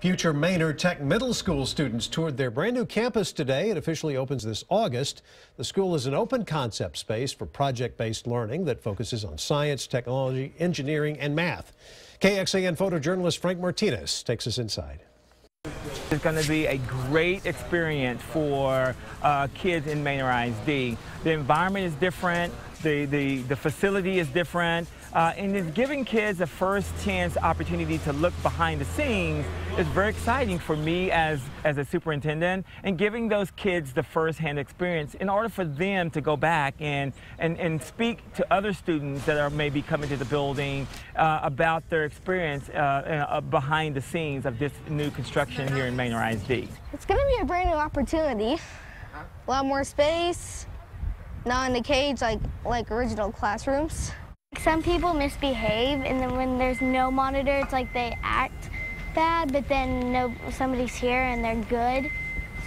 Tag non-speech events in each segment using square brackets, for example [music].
Future Manor Tech Middle School students toured their brand new campus today. It officially opens this August. The school is an open concept space for project-based learning that focuses on science, technology, engineering, and math. KXAN photojournalist Frank Martinez takes us inside. It's going to be a great experience for uh, kids in Manor ISD. The environment is different, the, the, the facility is different, uh, and it's giving kids a first chance opportunity to look behind the scenes is very exciting for me as, as a superintendent and giving those kids the first-hand experience in order for them to go back and, and, and speak to other students that are maybe coming to the building uh, about their experience uh, uh behind the scenes of this new construction here in Manor ISD. It's going to be a brand new opportunity. A lot more space, not in the cage like, like original classrooms. Some people misbehave, and then when there's no monitor, it's like they act bad, but then no, somebody's here and they're good.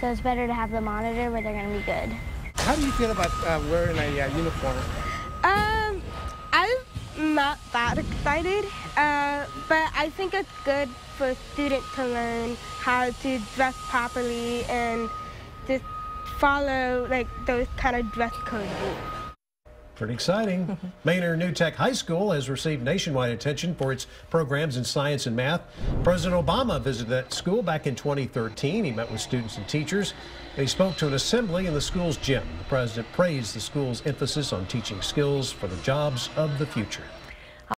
So it's better to have the monitor where they're going to be good. How do you feel about uh, wearing a uh, uniform? Um, I'm not that excited, uh, but I think it's good for students to learn how to dress properly and just follow like those kind of dress code rules. Pretty exciting. [laughs] Manor New Tech High School has received nationwide attention for its programs in science and math. President Obama visited that school back in 2013. He met with students and teachers, and he spoke to an assembly in the school's gym. The president praised the school's emphasis on teaching skills for the jobs of the future.